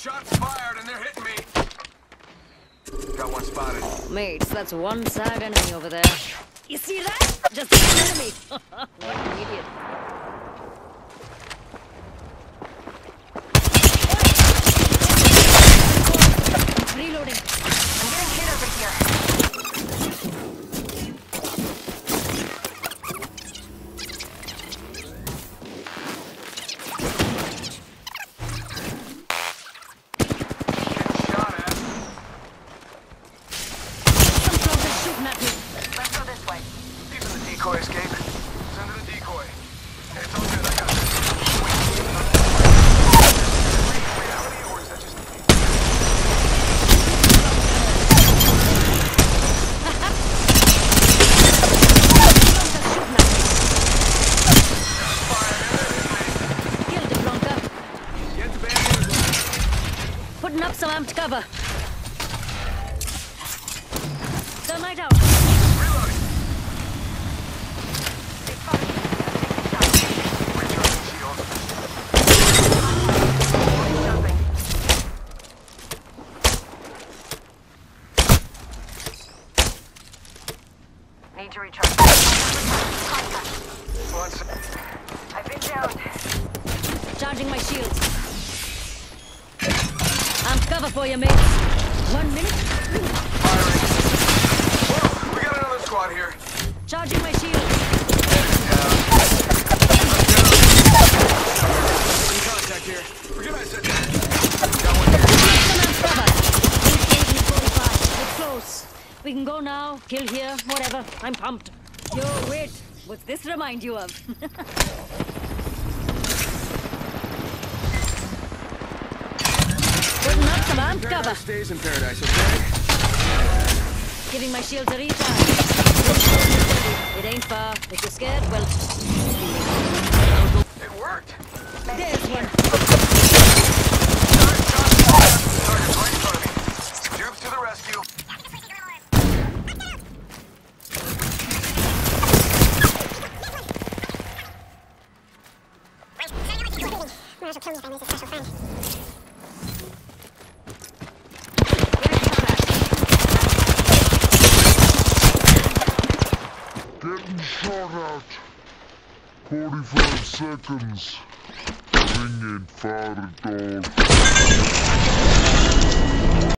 Shots fired and they're hitting me. Got one spotted. Mates, that's one SAG enemy over there. You see that? Just one enemy. what an idiot. Reloading. I'm getting hit over here. Getting shot at. Some close is shooting at me. Let's go this way. Using the decoy escape. Send the decoy. It's all good. I got it. Wait, reality or is that just Some are shooting at me. Killed the Blanca. get the bad news? Putting up some amped cover. Need to recharge. One sec. I've been downed. Charging my shields. Amped cover for you, mate. One minute. Firing. Whoa, we got another squad here. Charging my shields. Down. In contact here. Forget I said that. Got one here. Some amped cover. Engaging 45. We're close. We can go now. Kill here. Whatever. I'm pumped. Yo, wait. What's this remind you of? Putting up some amped cover. Stays in paradise, okay? Giving my shields a recharge. It ain't far. If you're scared, well, It worked. there's one. Target right in front of me. Troops to the rescue. Kill me if I lose a special friend. Getting shot at. 45 seconds. Ringing fire dog.